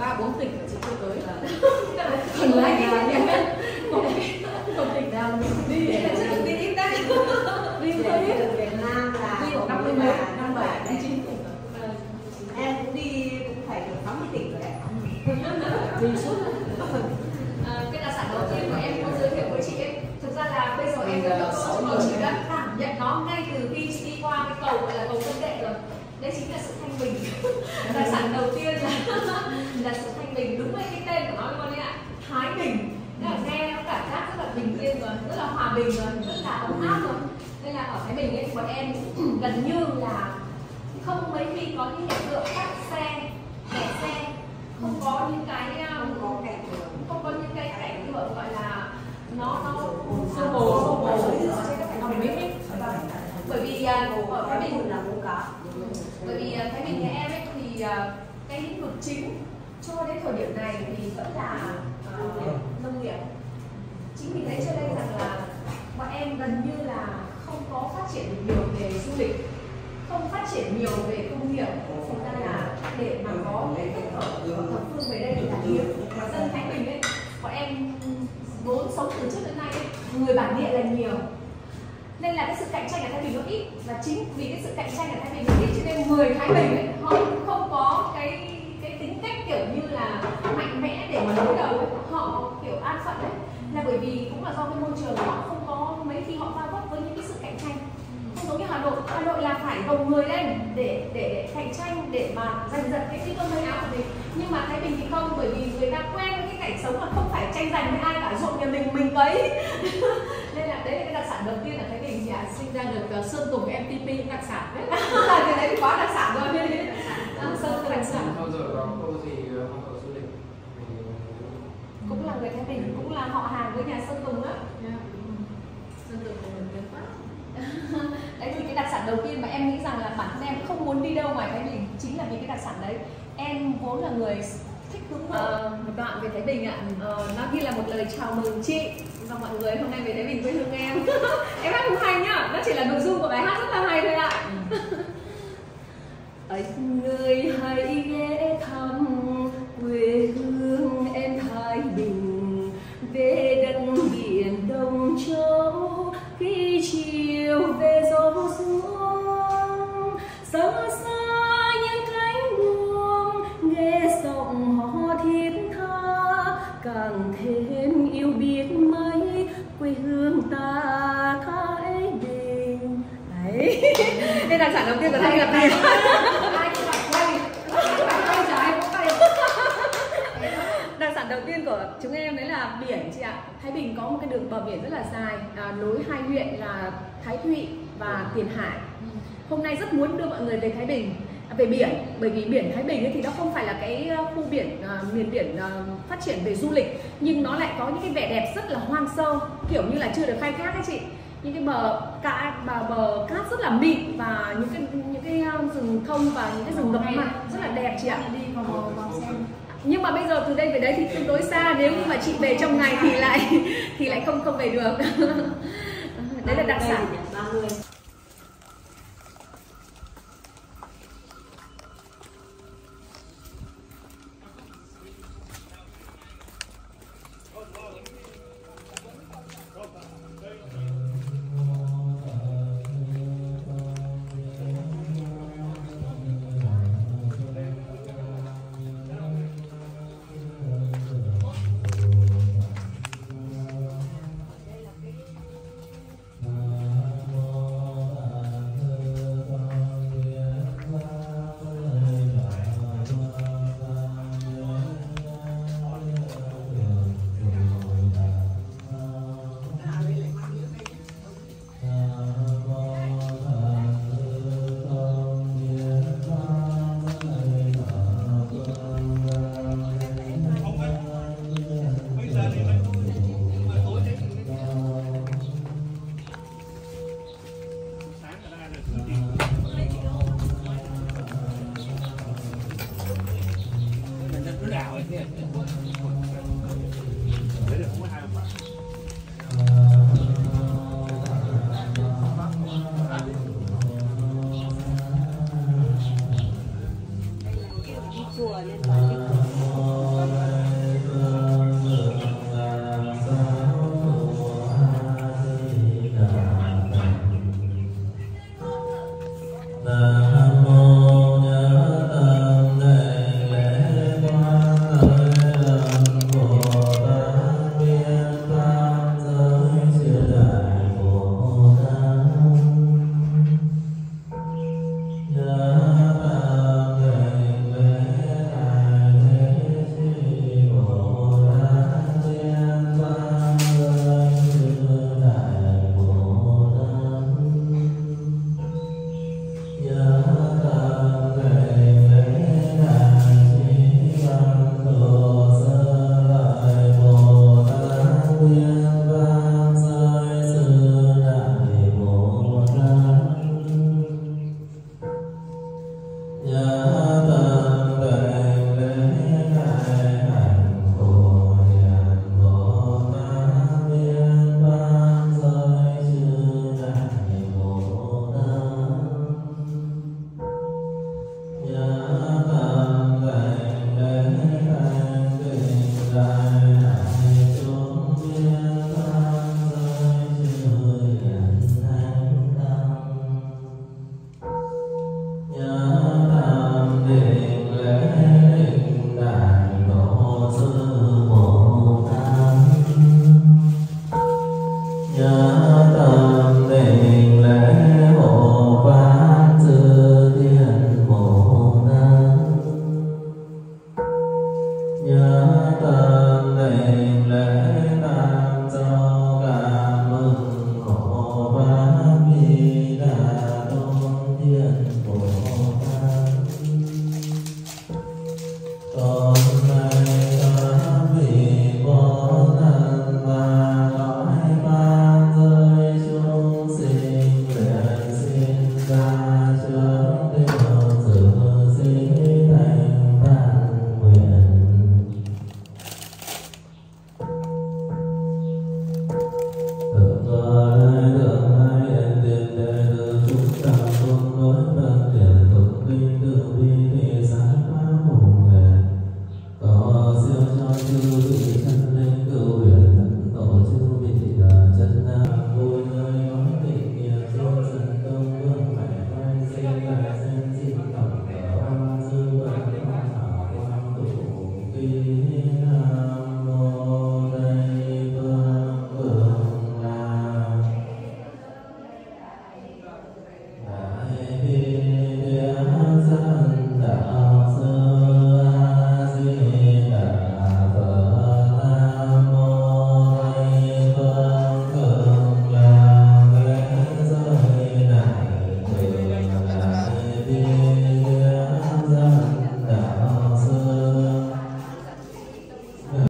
ba bốn tỉnh mà chị chưa tới. Còn lại là em không không tỉnh nào mình đi. Chắc được đi ít đấy đi thôi từ Việt Nam là đi năm mươi một là năm bảy năm chín tỉnh em cũng đi cũng phải được 60 tỉnh rồi đấy đi suốt. À, cái đặc sản đầu tiên mà em muốn giới thiệu với chị ấy. Thực ra là bây giờ em chị chị đã cảm nhận nó ngay từ khi chị đi qua cái cầu gọi là cầu Tân Đệ rồi đây chính là sự thanh bình. Đặc sản đầu tiên là là sự thanh bình. Đúng với cái tên của nó luôn đấy ạ. Thái Bình. Tức là nghe nó cảm giác rất là bình yên rồi rất là hòa bình rồi rất là ấm áp rồi. Nên là ở Thái Bình ấy bọn em gần như là không mấy khi có những hiện tượng các xe kẹt xe. Không có những cái um, không có cảnh đường không có những cái cảnh tượng gọi là nó nó sơ hồ sơ ấy bởi vì à, ở Thái Bình là cũng có bởi vì à, Thái Bình nhà em ấy thì ờ, cái lĩnh vực chính cho đến thời điểm này thì vẫn là uh, nông nghiệp. Chính vì thế cho nên rằng là bọn em gần như là không có phát triển được nhiều về du lịch không phát triển nhiều về công nghiệp. Thành ra là để mà có cái kết hợp thập phương về đây thì là hiếm và dân Thái Bình ấy bọn em vốn sống từ trước đến nay ấy, người bản địa là nhiều nên là cái sự cạnh tranh ở Thái Bình nó ít và chính vì cái sự cạnh tranh ở Thái Bình nó ít cho nên người Thái Bình ấy, họ cũng không có cái cái tính cách kiểu như là mạnh mẽ để mà đối đầu họ kiểu an phận đấy là bởi vì cũng là do cái môi trường họ không có mấy khi họ va vấp với những cái sự cạnh tranh. Không giống như Hà Nội. Hà Nội là phải gồng người lên để để, cạnh tranh để mà giành giật cái cái cơm manh áo của mình. Nhưng mà Thái Bình thì không bởi vì người ta quen với cái cảnh sống là không phải tranh giành với ai cả ruộng nhà mình mình cấy. đấy là cái đặc sản đầu tiên ở Thái Bình chị ạ sinh ra được uh, Sơn Tùng MTP đặc sản đấy. Cái đấy thì quá đặc sản rồi À, Sơn Tùng đặc sản bao giờ có cô gì hoạt động du lịch. Cũng là người Thái Bình cũng là họ hàng với nhà Sơn Tùng á. Sơn Tùng của mình tiếng quá. Đấy thì cái đặc sản đầu tiên mà em nghĩ rằng là bản thân em không muốn đi đâu ngoài Thái Bình chính là vì cái đặc sản đấy. Em vốn là người thích hướng nội. Ờ, một đoạn về Thái Bình ạ. Ờ, nó như là một lời chào mừng chị chào mọi người hôm nay về thấy mình quê hương em? Em hát cũng hay nhá. Nó chỉ là nội dung của bài hát rất là hay thôi. Đầu tiên của chúng em đấy là biển chị ạ. Thái Bình có một cái đường bờ biển rất là dài à, nối hai huyện là Thái Thụy và Tiền Hải. Hôm nay rất muốn đưa mọi người về Thái Bình à, về biển bởi vì biển Thái Bình ấy thì nó không phải là cái uh, khu biển à, miền biển à, phát triển về du lịch nhưng nó lại có những cái vẻ đẹp rất là hoang sơ kiểu như là chưa được khai thác ấy chị. Những cái bờ cát bờ, bờ cát rất là mịn và những cái những cái uh, rừng thông và những cái rừng ngập mặn rất là đẹp chị ạ. Đi nhưng mà bây giờ từ đây về đấy thì tương đối xa, nếu như mà chị về trong ngày thì lại thì lại không không về được. Đấy là đặc sản. 30 Yeah.